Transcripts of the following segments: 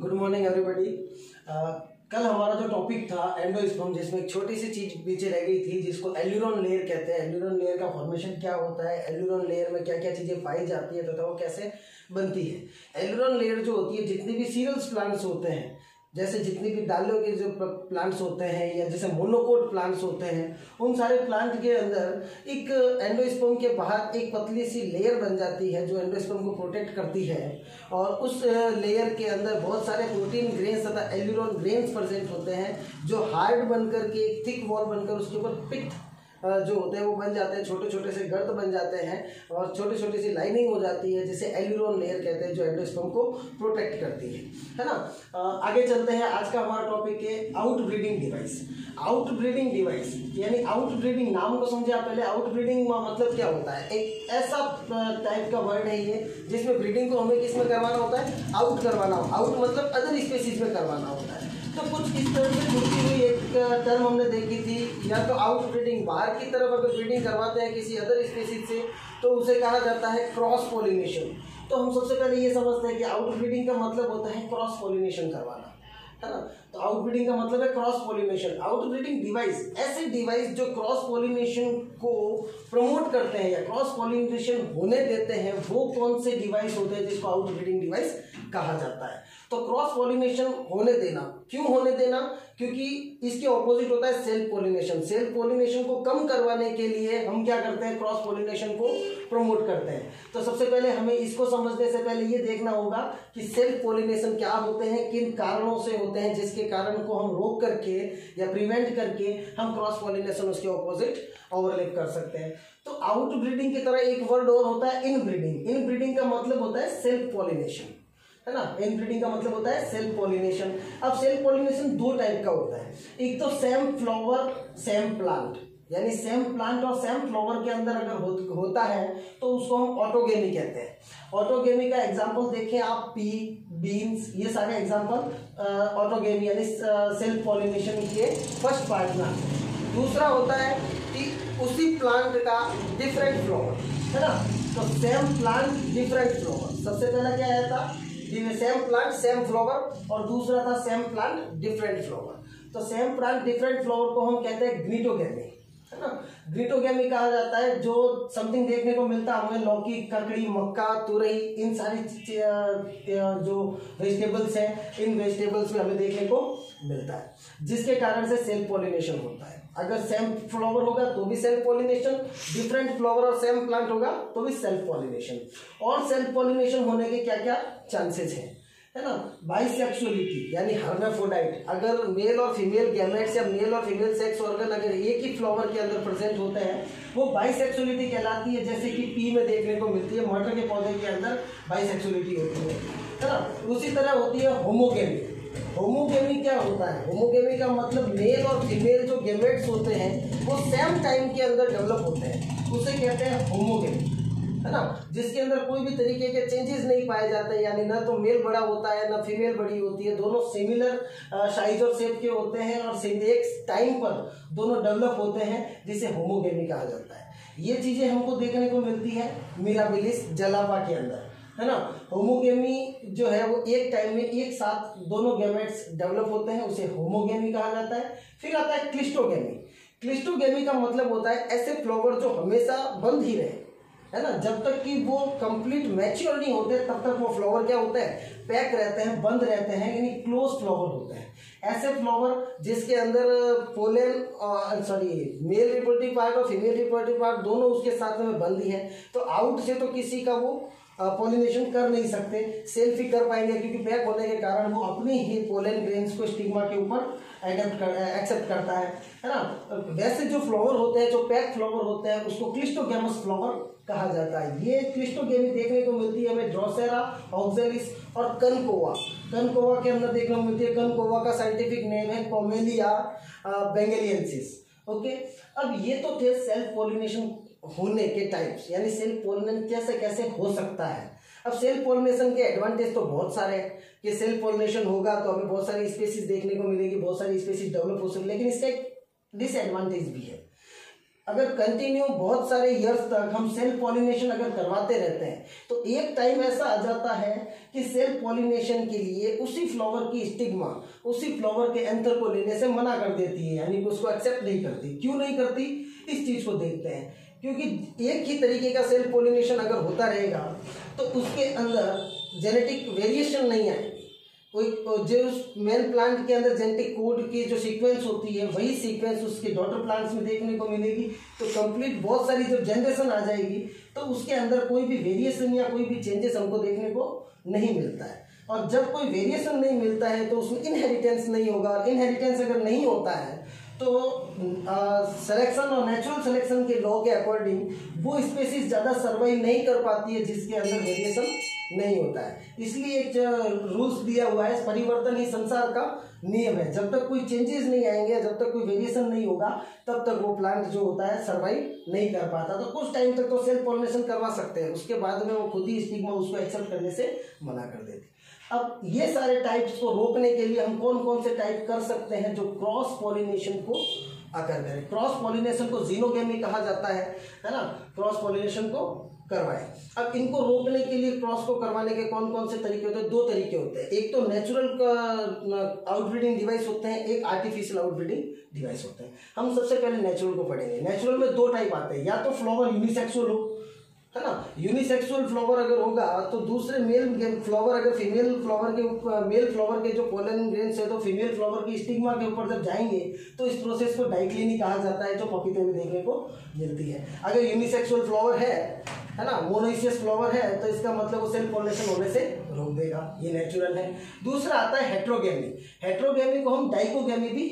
Good morning everybody कल हमारा जो टॉपिक था एंडोस्पर्म जिसमें एक छोटी सी चीज़ पीछे रह गई थी, जिसको एल्यूरोन लेयर कहते हैं। एल्यूरोन लेयर का फॉर्मेशन क्या होता है? एल्यूरोन लेयर में क्या क्या चीज़ें पाई जाती है, तथा तो वो कैसे बनती है? एल्यूरोन लेयर जो होती है, जितने भी सीरियल्स प्लांट्स होते हैं जैसे जितनी भी डालियों के जो प्लांट्स होते हैं, या जैसे मोनोकोट प्लांट्स होते हैं, उन सारे प्लांट के अंदर एक एंडोस्पर्म के बाहर एक पतली सी लेयर बन जाती है जो एंडोस्पर्म को प्रोटेक्ट करती है। और उस लेयर के अंदर बहुत सारे प्रोटीन ग्रेन्स तथा एल्यूरोन ग्रेन्स प्रेजेंट होते हैं, जो हार्ड बनकर के एक थिक वॉल बनकर उसके ऊपर पिक्ट जो होते हैं वो बन जाते हैं छोटे छोटे से गर्द बन जाते हैं और छोटी छोटी सी लाइनिंग हो जाती है, जिसे एल्यूरोन लेयर कहते हैं, जो एंडोस्पर्म को प्रोटेक्ट करती है। है ना? आगे चलते हैं आज का हमारा टॉपिक है out breeding device out breeding device यानी आउट ब्रीडिंग नाम को समझे आप पहले। आउट ब्रीडिंग मतलब क्या होता है? एक ऐसा टाइप का वर्ड है ये, जिसमें ब्रीडिंग को हमें किसमें करवाना होता है? आउट करवाना हो। आउट मतलब अदर स्पेसीज में करवाना होता है। तो कुछ इस तरह से जुड़ती हुई, एक टर्म हमने देखी थी। या तो आउट ब्रीडिंग बाहर की तरफ़ अगर ब्रीडिंग करवाते हैं किसी अदर स्पेसीज से तो उसे कहा जाता है क्रॉस पोलिनेशन तो हम सबसे पहले ये समझते हैं कि आउट ब्रीडिंग का मतलब होता है क्रॉस पोलिनेशन करवाना, है ना? तो आउट ब्रीडिंग का मतलब है cross pollination out breeding device ऐसे डिवाइस जो क्रॉस पोलिनेशन को प्रमोट करते हैं या क्रॉस पोलिनेशन होने देते हैं, वो कौन से डिवाइस होते हैं जिसको आउट ब्रीडिंग डिवाइस कहा जाता है? तो क्रॉस पोलिनेशन होने देना। क्यों होने देना? क्योंकि इसके ऑपोजिट होता है सेल्फ पोलिनेशन सेल्फ पोलिनेशन को कम करवाने के लिए हम क्या करते हैं? क्रॉस पोलिनेशन को प्रमोट करते हैं। तो सबसे पहले हमें इसको समझने से पहले ये देखना होगा कि सेल्फ पोलिनेशन क्या होते हैं, किन कारणों से होते हैं, जिसके कारण को हम रोक करके या प्रिवेंट करके हम क्रॉस पोलिनेशन उसके ऑपोजिट ओवरलेप कर सकते हैं। तो आउट ब्रीडिंग की तरह एक वर्ड और होता है इन ब्रीडिंग इन ब्रीडिंग का मतलब होता है सेल्फ पोलिनेशन है ना? इनब्रीडिंग का मतलब होता है सेल्फ पॉलिनेशन अब सेल्फ पॉलिनेशन दो टाइप का होता है। एक तो सेम फ्लावर सेम प्लांट यानी सेम प्लांट और सेम फ्लावर के अंदर अगर हो, होता है तो उसको हम ऑटोगेमी कहते हैं। ऑटोगेमी का एग्जांपल देखें आप पी बीन्स ये सारे एग्जांपल ऑटोगेमी यानी सेल्फ पॉलिनेशन के फ़र्स्ट पार्ट में दूसरा होता है कि उसी प्लांट का डिफरेंट फ्लावर है ना? तो सेम प्लांट डिफरेंट फ्लावर सबसे पहला क्या आया था? सेम प्लांट सेम फ्लावर और दूसरा था सेम प्लांट डिफरेंट फ्लावर तो सेम प्लांट डिफरेंट फ्लावर को हम कहते हैं ग्रीटोगेमी है ना ग्रीटोगेमी कहा जाता है, जो समथिंग देखने को मिलता है हमें लौकी, ककड़ी, मक्का, तुरई, इन सारी जो वेजिटेबल्स हैं, इन वेजिटेबल्स में हमें देखने को मिलता है। जिसके कारण से सेल्फ पॉलिनेशन होता है। अगर सेम फ्लावर होगा तो भी सेल्फ पॉलिनेशन डिफरेंट फ्लावर और सेम प्लांट होगा तो भी सेल्फ पॉलिनेशन और सेल्फ पॉलिनेशन होने के क्या क्या चांसेस हैं? है ना? बाइसेक्सुअलिटी यानी हर्मेफोडाइट अगर मेल और फीमेल गैमेट्स या मेल और फीमेल सेक्स ऑर्गन अगर एक ही फ्लावर के अंदर प्रेजेंट होते हैं, वो बाइसेक्सुअलिटी कहलाती है, जैसे कि पी में देखने को मिलती है, मटर के पौधे के अंदर बाइसेक्सुअलिटी होती है। है ना? उसी तरह होती है होमोगेमी होमोगेमी क्या होता है? होमोगेमी का मतलब मेल और फीमेल जो गेमेट्स होते हैं, वो सेम टाइम के अंदर डेवलप होते हैं। उसे कहते हैं होमोगेमी है ना? जिसके अंदर कोई भी तरीके के चेंजेस नहीं पाए जाते हैं यानी ना तो मेल बड़ा होता है, ना फीमेल बड़ी होती है। दोनों सिमिलर साइज़ और शेप के होते हैं और एक टाइम पर दोनों डेवलप होते हैं, जिसे होमोगेमी कहा जाता है। ये चीज़ें हमको देखने को मिलती है मीराबिलिस जलावा के अंदर, है ना? होमोगेमी जो है वो एक टाइम में एक साथ दोनों गैमेट्स डेवलप होते हैं, उसे होमोगेमी कहा जाता है। फिर आता है क्लिस्टोगेमी क्लिस्टोगेमी का मतलब होता है ऐसे फ्लावर जो हमेशा बंद ही रहे। है ना? जब तक कि वो कंप्लीट मैच्योर नहीं होते, तब तक वो फ्लावर क्या होता है? पैक रहते हैं, बंद रहते हैं, यानी क्लोज फ्लावर होते हैं। ऐसे फ्लावर जिसके अंदर pollen sorry male reproductive part और फीमेल रिपोर्टिव पार्ट दोनों उसके साथ में बंद ही। है तो आउट से तो किसी का वो पॉलिनेशन कर नहीं सकते सेल्फ ही कर पाएँगे, क्योंकि पैक होने के कारण वो अपनी ही पोलन ग्रेन्स को स्टिग्मा के ऊपर कर एक्सेप्ट करता है है ना? वैसे जो फ्लावर होते हैं, जो पैक फ्लावर होते हैं, उसको क्लिस्टोगेमस फ्लावर कहा जाता है। ये क्लिस्टोगेमी देखने को मिलती है हमें ड्रोसेरा ऑक्जेलिस और कनकोवा कनकोवा के अंदर देखने को मिलती है। कनकोवा का साइंटिफिक नेम है कॉमेलिया बेंगेलियंसिस ओके अब ये तो थे सेल्फ पोलिनेशन होने के टाइप्स यानी सेल्फ पोलिनेशन कैसे कैसे हो सकता है? अब सेल्फ पोलिनेशन के एडवांटेज तो बहुत सारे हैं, कि सेल्फ पोलिनेशन होगा तो हमें बहुत सारी स्पेसीज देखने को मिलेगी, बहुत सारी स्पेसीज डेवलप हो सकती लेकिन इसका एक डिसएडवांटेज भी है। अगर कंटिन्यू बहुत सारे ईयर्स तक हम सेल्फ पॉलिनेशन अगर करवाते रहते हैं तो एक टाइम ऐसा आ जाता है कि सेल्फ पॉलिनेशन के लिए उसी फ्लावर की स्टिग्मा उसी फ्लावर के एंथर को लेने से मना कर देती है, यानी कि उसको एक्सेप्ट नहीं करती। क्यों नहीं करती? इस चीज़ को देखते हैं। क्योंकि एक ही तरीके का सेल्फ पोलिनेशन अगर होता रहेगा तो उसके अंदर जेनेटिक वेरिएशन नहीं आएगी। कोई जो मेन प्लांट के अंदर जेनेटिक कोड की जो सीक्वेंस होती है, वही सीक्वेंस उसके डॉटर प्लांट्स में देखने को मिलेगी। तो कंप्लीट बहुत सारी जब जनरेशन आ जाएगी तो उसके अंदर कोई भी वेरिएशन या कोई भी चेंजेस हमको देखने को नहीं मिलता है। और जब कोई वेरिएशन नहीं मिलता है तो उसमें इनहेरिटेंस नहीं होगा। और इनहेरिटेंस अगर नहीं होता है तो सिलेक्शन और नेचुरल सिलेक्शन के लॉ के अकॉर्डिंग वो स्पेसीज ज़्यादा सर्वाइव नहीं कर पाती है, जिसके अंदर वेरिएशन नहीं होता है। इसलिए एक रूल्स दिया हुआ है, परिवर्तन ही संसार का नियम है। जब तक कोई चेंजेस नहीं आएँगे, जब तक कोई वेरिएशन नहीं होगा, तब तक वो प्लांट जो होता है सर्वाइव नहीं कर पाता। तो कुछ टाइम तक तो सेल्फ पॉलिनेशन करवा सकते हैं। उसके बाद में वो खुद ही स्टिग्मा उसको एक्सेप्ट करने से मना कर देती अब ये सारे टाइप्स को रोकने के लिए हम कौन कौन से टाइप कर सकते हैं जो क्रॉस पॉलिनेशन को आकर करें क्रॉस पॉलिनेशन को जीनोगेमी कहा जाता है है ना? क्रॉस पॉलिनेशन को करवाए। अब इनको रोकने के लिए क्रॉस को करवाने के कौन कौन से तरीके होते हैं? दो तरीके होते हैं। एक तो नेचुरल आउटब्रीडिंग डिवाइस होते हैं, एक आर्टिफिशियल आउटब्रीडिंग डिवाइस होते हैं। हम सबसे पहले नेचुरल को पढ़ेंगे। नेचुरल में दो टाइप आते हैं। या तो फ्लावर यूनिसेक्सुअल हो है ना? यूनिसेक्सुअल फ्लावर अगर होगा तो दूसरे मेल फ्लावर अगर फीमेल फ्लावर के मेल फ्लावर के जो पोलन ग्रेन्स है तो फीमेल फ्लावर की स्टिग्मा के ऊपर जब जाएँगे तो इस प्रोसेस को डाइक्लिनी कहा जाता है, जो पपीते में देखने को मिलती है। अगर यूनिसेक्सुअल फ्लावर है है ना? मोनोइसियस फ्लावर है तो इसका मतलब वो सेल्फ पॉलिनेशन होने से रोक देगा। ये नेचुरल है। दूसरा आता है हेट्रोगेमी हेट्रोगेमी को हम डाइकोगेमी भी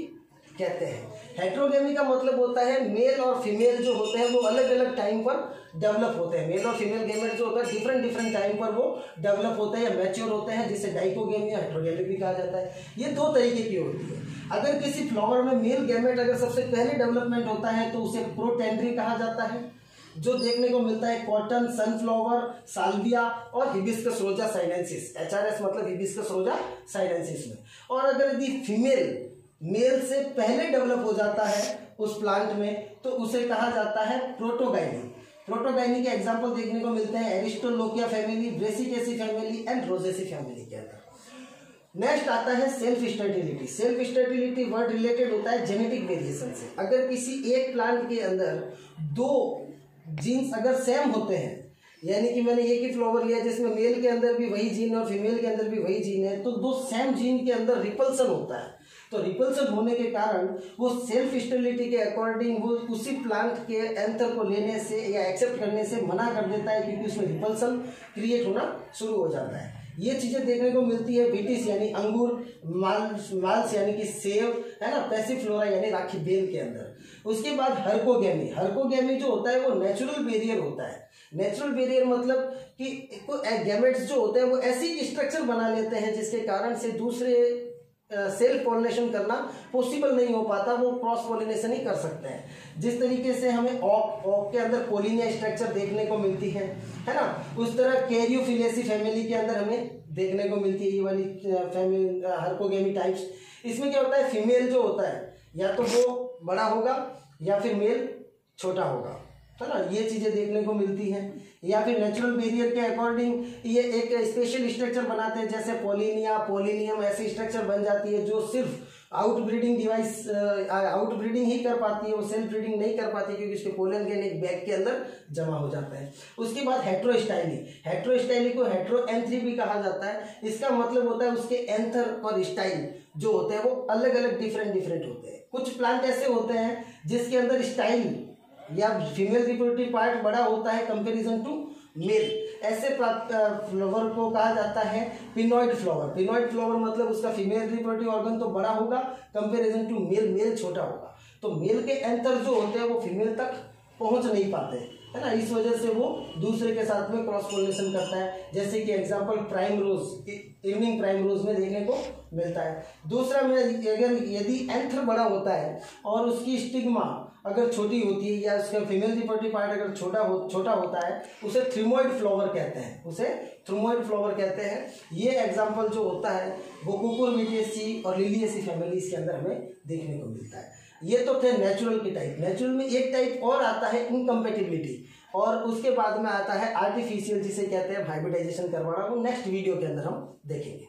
कहते हैं। हेट्रोगेमी का मतलब होता है मेल और फीमेल जो होते हैं वो अलग अलग टाइम पर डेवलप होते हैं। मेल और फीमेल गेमेट जो होता है डिफरेंट डिफरेंट टाइम पर वो डेवलप होते हैं या मैच्योर होते हैं, जिसे डाइकोगेमी या हेट्रोगेमी भी कहा जाता है। ये दो तरीके की होती है। अगर किसी फ्लावर में मेल गेमेट अगर सबसे पहले डेवलपमेंट होता है तो उसे प्रोटेंड्री कहा जाता है, जो देखने को मिलता है कॉटन सनफ्लावर साल्विया और हिबिस्कस रोजा साइनेंसिस एच मतलब हिबिस्कस रोजा साइनेंसिस में। और अगर यदि फीमेल मेल से पहले डेवलप हो जाता है उस प्लांट में तो उसे कहा जाता है प्रोटोगाइनी प्रोटोगाइनी के एग्ज़ाम्पल देखने को मिलते हैं Aristolochia family Brassicaceae family and Rosaceae family के अंदर. नेक्स्ट आता है self sterility self sterility word related होता है जेनेटिक वेरिएशन से. अगर किसी एक प्लांट के अंदर दो जीन्स अगर सेम होते हैं, यानी कि मैंने एक ही फ्लावर लिया जिसमें मेल के अंदर भी वही जीन और फीमेल के अंदर भी वही जीन है तो दो सेम जीन के अंदर रिपल्सन होता है. तो रिपल्सन होने के कारण वो सेल्फ स्टेबिलिटी के अकॉर्डिंग वो उसी प्लांट के एंथर को लेने से या एक्सेप्ट करने से मना कर देता है क्योंकि उसमें रिपल्सन क्रिएट होना शुरू हो जाता है। ये चीज़ें देखने को मिलती है बीटिस यानी अंगूर माल्स माल्स यानी कि सेव है ना पैसिफ्लोरा यानी राखी बेल के अंदर। उसके बाद हर्कोगेमी हर्कोगेमी जो होता है वो नेचुरल बेरियर होता है। नेचुरल बेरियर मतलब कि गैमेट्स जो होते हैं वो ऐसी स्ट्रक्चर बना लेते हैं जिसके कारण से दूसरे सेल्फ पॉलिनेशन करना पॉसिबल नहीं हो पाता, वो क्रॉस पॉलिनेशन ही कर सकते हैं। जिस तरीके से हमें ऑक ऑक के अंदर पोलिनिया स्ट्रक्चर देखने को मिलती है है ना? उस तरह कैरियोफिलेसी फैमिली के अंदर हमें देखने को मिलती है, ये वाली फैमिली हर्कोगेमी टाइप्स इसमें क्या होता है? फीमेल जो होता है, या तो वो बड़ा होगा, या फिर मेल छोटा होगा। है ना? ये चीज़ें देखने को मिलती हैं। या फिर नेचुरल बेरियर के अकॉर्डिंग ये एक स्पेशल स्ट्रक्चर बनाते हैं, जैसे पोलिनिया पोलिनियम ऐसी स्ट्रक्चर बन जाती है जो सिर्फ़ out breeding device out breeding ही कर पाती है, वो सेल्फ ब्रीडिंग नहीं कर पाती क्योंकि उसके पोलन के एक बैग के अंदर जमा हो जाता है। उसके बाद हेट्रोस्टाइली हेट्रोस्टाइली को हेट्रो एंथ्री भी कहा जाता है। इसका मतलब होता है उसके एंथर और स्टाइल जो होते हैं, वो अलग अलग डिफरेंट डिफरेंट होते हैं। कुछ प्लांट ऐसे होते हैं जिसके अंदर स्टाइल या फीमेल रिप्रोडक्टिव पार्ट बड़ा होता है कंपेरिजन टू मेल ऐसे फ्लावर को कहा जाता है पिनॉइड फ्लावर पिनॉइड फ्लावर मतलब उसका फीमेल रिप्रोडक्टिव ऑर्गन तो बड़ा होगा कंपेरिजन टू मेल मेल छोटा होगा. तो मेल के एंतर जो होते हैं वो फीमेल तक पहुँच नहीं पाते, है ना? इस वजह से वो दूसरे के साथ में क्रॉस पोलिनेशन करता है। जैसे कि example primrose evening primrose में देखने को मिलता है। दूसरा में अगर यदि एंथर बड़ा होता है और उसकी स्टिग्मा अगर छोटी होती है या उसका फीमेल रिपोर्टिव पार्ट अगर छोटा हो, छोटा होता है, उसे थ्रीमोइड फ्लावर कहते हैं। उसे थ्रीमोइड फ्लावर कहते हैं। ये एग्ज़ाम्पल जो होता है, वो कुकुर मीडियसी और लिलियसी फैमिली के अंदर हमें देखने को मिलता है। ये तो थे नेचुरल के टाइप नेचुरल में एक टाइप और आता है इनकम्पेटिबिलिटी और उसके बाद में आता है आर्टिफिशियल जिसे कहते हैं हाइब्रिडाइजेशन करवाना। वो नेक्स्ट वीडियो के अंदर हम देखेंगे।